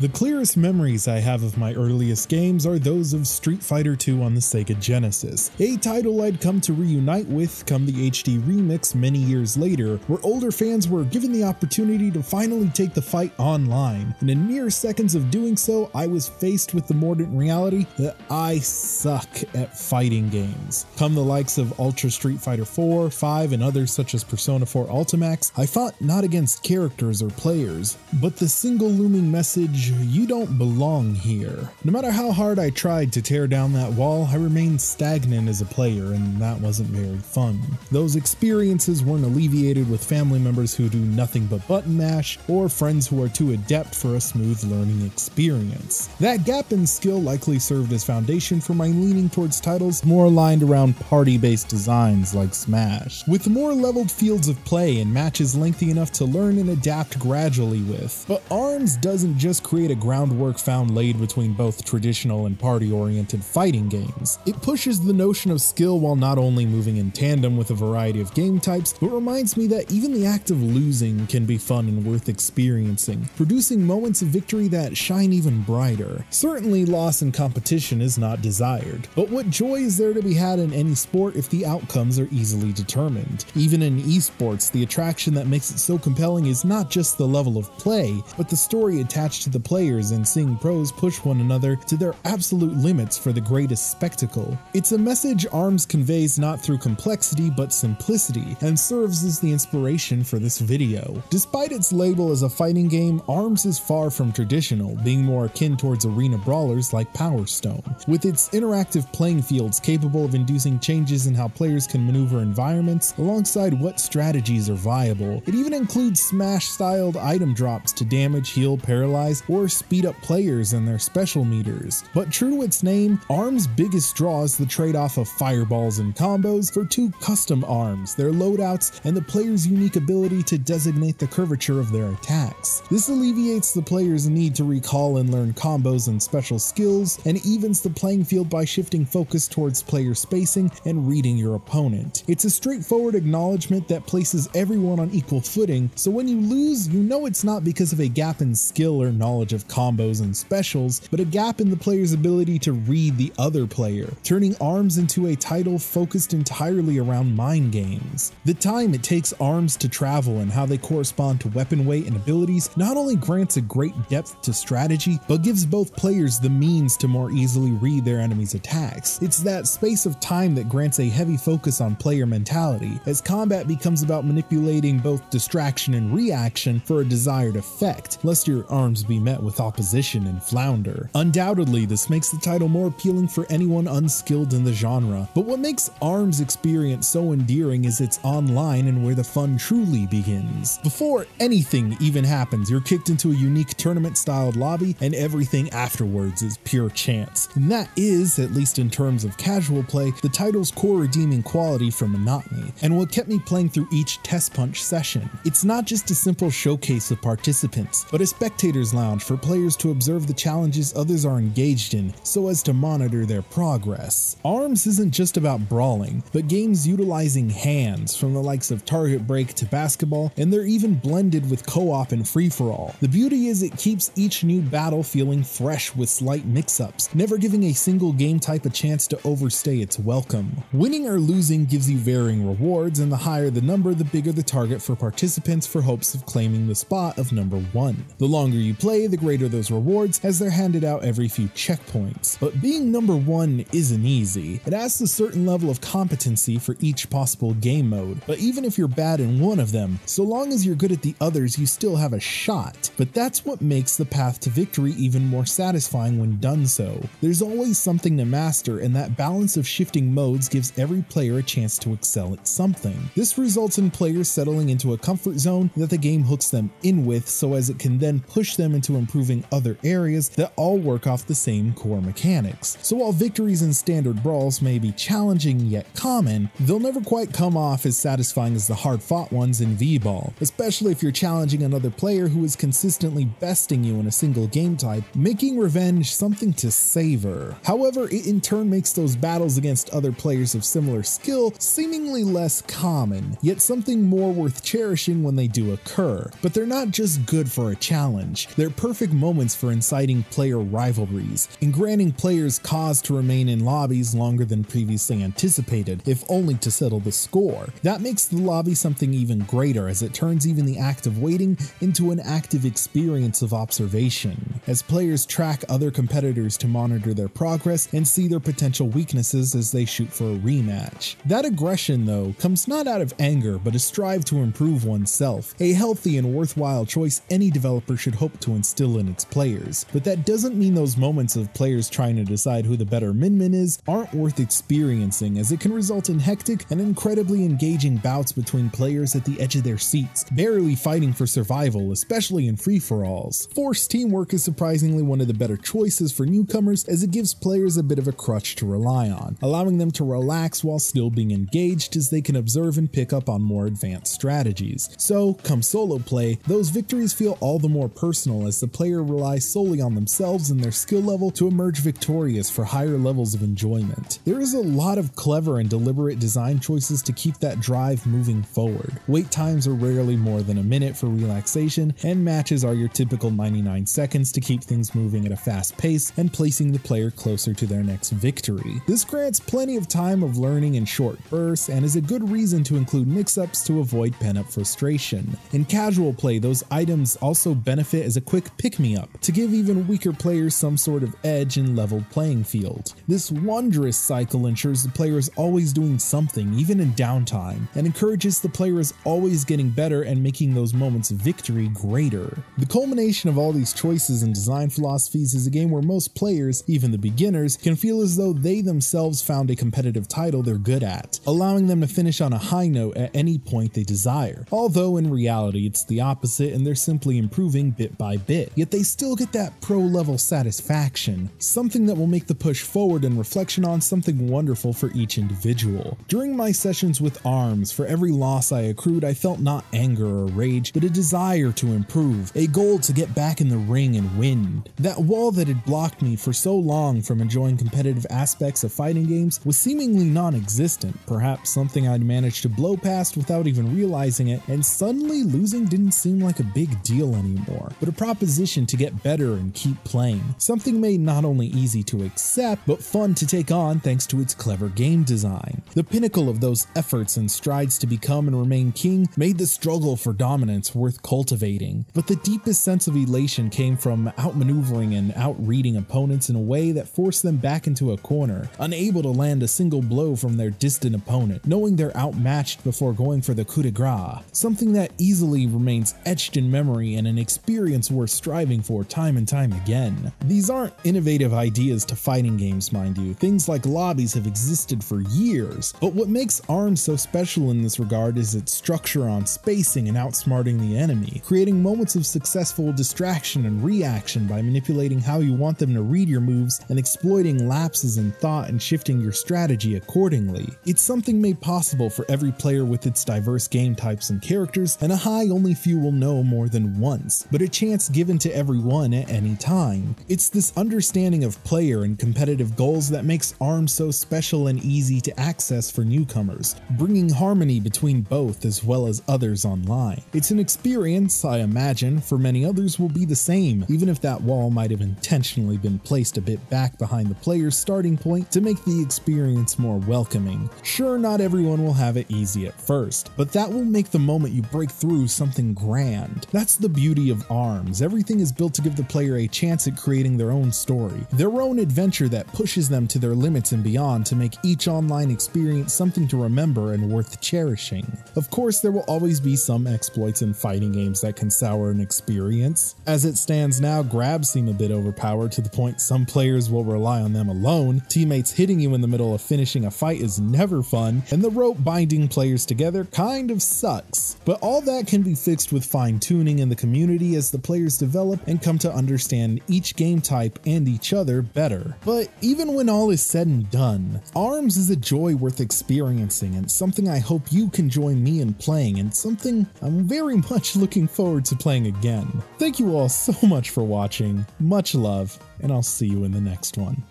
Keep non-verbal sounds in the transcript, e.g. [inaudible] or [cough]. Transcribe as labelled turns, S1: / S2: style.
S1: The clearest memories I have of my earliest games are those of Street Fighter II on the Sega Genesis, a title I'd come to reunite with come the HD remix many years later, where older fans were given the opportunity to finally take the fight online, and in mere seconds of doing so, I was faced with the mordant reality that I suck at fighting games. Come the likes of Ultra Street Fighter 4, 5, and others such as Persona 4 Ultimax, I fought not against characters or players, but the single looming message you don't belong here. No matter how hard I tried to tear down that wall, I remained stagnant as a player, and that wasn't very fun. Those experiences weren't alleviated with family members who do nothing but button mash, or friends who are too adept for a smooth learning experience. That gap in skill likely served as foundation for my leaning towards titles more aligned around party-based designs like Smash, with more leveled fields of play and matches lengthy enough to learn and adapt gradually with. But ARMS doesn't just create a groundwork found laid between both traditional and party-oriented fighting games. It pushes the notion of skill while not only moving in tandem with a variety of game types, but reminds me that even the act of losing can be fun and worth experiencing, producing moments of victory that shine even brighter. Certainly loss in competition is not desired, but what joy is there to be had in any sport if the outcomes are easily determined? Even in esports, the attraction that makes it so compelling is not just the level of play, but the story attached to the players and seeing pros push one another to their absolute limits for the greatest spectacle. It's a message ARMS conveys not through complexity but simplicity, and serves as the inspiration for this video. Despite its label as a fighting game, ARMS is far from traditional, being more akin towards arena brawlers like Power Stone. With its interactive playing fields capable of inducing changes in how players can maneuver environments, alongside what strategies are viable, it even includes Smash-styled item drops to damage, heal, paralyze, speed up players and their special meters. But true to its name, ARM's biggest draw is the trade-off of fireballs and combos for two custom arms, their loadouts, and the player's unique ability to designate the curvature of their attacks. This alleviates the player's need to recall and learn combos and special skills, and evens the playing field by shifting focus towards player spacing and reading your opponent. It's a straightforward acknowledgement that places everyone on equal footing, so when you lose, you know it's not because of a gap in skill or knowledge of combos and specials, but a gap in the player's ability to read the other player, turning ARMS into a title focused entirely around mind games. The time it takes ARMS to travel and how they correspond to weapon weight and abilities not only grants a great depth to strategy, but gives both players the means to more easily read their enemy's attacks. It's that space of time that grants a heavy focus on player mentality, as combat becomes about manipulating both distraction and reaction for a desired effect, lest your arms be met with opposition and flounder. Undoubtedly, this makes the title more appealing for anyone unskilled in the genre, but what makes ARMS experience so endearing is its online and where the fun truly begins. Before anything even happens, you're kicked into a unique tournament-styled lobby, and everything afterwards is pure chance. And that is, at least in terms of casual play, the title's core redeeming quality from monotony, and what kept me playing through each test punch session. It's not just a simple showcase of participants, but a spectator's lounge for players to observe the challenges others are engaged in so as to monitor their progress. ARMS isn't just about brawling, but games utilizing hands from the likes of Target Break to basketball, and they're even blended with co-op and free-for-all. The beauty is it keeps each new battle feeling fresh with slight mix-ups, never giving a single game type a chance to overstay its welcome. Winning or losing gives you varying rewards, and the higher the number, the bigger the target for participants for hopes of claiming the spot of number one. The longer you play, the greater those rewards as they're handed out every few checkpoints. But being number one isn't easy. It asks a certain level of competency for each possible game mode, but even if you're bad in one of them, so long as you're good at the others, you still have a shot. But that's what makes the path to victory even more satisfying when done so. There's always something to master, and that balance of shifting modes gives every player a chance to excel at something. This results in players settling into a comfort zone that the game hooks them in with so as it can then push them into improving other areas that all work off the same core mechanics. So while victories in standard brawls may be challenging yet common, they'll never quite come off as satisfying as the hard fought ones in V-Ball, especially if you're challenging another player who is consistently besting you in a single game type, making revenge something to savor. However, it in turn makes those battles against other players of similar skill seemingly less common, yet something more worth cherishing when they do occur. But they're not just good for a challenge, they're perfect moments for inciting player rivalries and granting players cause to remain in lobbies longer than previously anticipated, if only to settle the score. That makes the lobby something even greater as it turns even the act of waiting into an active experience of observation, as players track other competitors to monitor their progress and see their potential weaknesses as they shoot for a rematch. That aggression, though, comes not out of anger but a strive to improve oneself, a healthy and worthwhile choice any developer should hope to instill in its players. But that doesn't mean those moments of players trying to decide who the better Min Min is aren't worth experiencing, as it can result in hectic and incredibly engaging bouts between players at the edge of their seats, barely fighting for survival, especially in free for alls. Forced teamwork is surprisingly one of the better choices for newcomers, as it gives players a bit of a crutch to rely on, allowing them to relax while still being engaged as they can observe and pick up on more advanced strategies. So, come solo play, those victories feel all the more personal as the player relies solely on themselves and their skill level to emerge victorious for higher levels of enjoyment. There is a lot of clever and deliberate design choices to keep that drive moving forward. Wait times are rarely more than a minute for relaxation, and matches are your typical 99 seconds to keep things moving at a fast pace and placing the player closer to their next victory. This grants plenty of time of learning in short bursts and is a good reason to include mix-ups to avoid pent-up frustration. In casual play, those items also benefit as a quick pick-me-up to give even weaker players some sort of edge in leveled playing field. This wondrous cycle ensures the player is always doing something, even in downtime, and encourages the player is always getting better and making those moments of victory greater. The culmination of all these choices and design philosophies is a game where most players, even the beginners, can feel as though they themselves found a competitive title they're good at, allowing them to finish on a high note at any point they desire. Although in reality it's the opposite and they're simply improving bit by bit, yet they still get that pro level satisfaction, something that will make the push forward and reflection on something wonderful for each individual. During my sessions with ARMS, for every loss I accrued I felt not anger or rage, but a desire to improve, a goal to get back in the ring and win. That wall that had blocked me for so long from enjoying competitive aspects of fighting games was seemingly non-existent, perhaps something I'd managed to blow past without even realizing it, and suddenly losing didn't seem like a big deal anymore, but a proposition to get better and keep playing. Something made not only easy to accept, but fun to take on thanks to its clever game design. The pinnacle of those efforts and strides to become and remain king made the struggle for dominance worth cultivating, but the deepest sense of elation came from outmaneuvering and outreading opponents in a way that forced them back into a corner, unable to land a single blow from their distant opponent, knowing they're outmatched before going for the coup de grace, something that easily remains etched in memory and an experience worth striving for time and time again. These aren't innovative ideas to fighting games, mind you, things like lobbies have existed for years, but what makes ARMS so special in this regard is its structure on spacing and outsmarting the enemy, creating moments of successful distraction and reaction by manipulating how you want them to read your moves and exploiting lapses in thought and shifting your strategy accordingly. It's something made possible for every player with its diverse game types and characters, and a high only few will know more than once, but a chance given to everyone at any time. It's this understanding of player and competitive goals that makes ARMS so special and easy to access for newcomers, bringing harmony between both as well as others online. It's an experience, I imagine, for many others will be the same, even if that wall might have intentionally been placed a bit back behind the player's starting point to make the experience more welcoming. Sure, not everyone will have it easy at first, but that will make the moment you break through something grand. That's the beauty of ARMS. Everything is built to give the player a chance at creating their own story, their own adventure that pushes them to their limits and beyond to make each online experience something to remember and worth cherishing. Of course, there will always be some exploits in fighting games that can sour an experience. As it stands now, grabs seem a bit overpowered to the point some players will rely on them alone, teammates hitting you in the middle of finishing a fight is never fun, and the rope binding players together kind of sucks. But all that can be fixed with fine tuning in the community as the players develop and come to understand each game type and each other better. But even when all is said and done, ARMS is a joy worth experiencing and something I hope you can join me in playing and something I'm very [laughs] much looking forward to playing again. Thank you all so much for watching, much love, and I'll see you in the next one.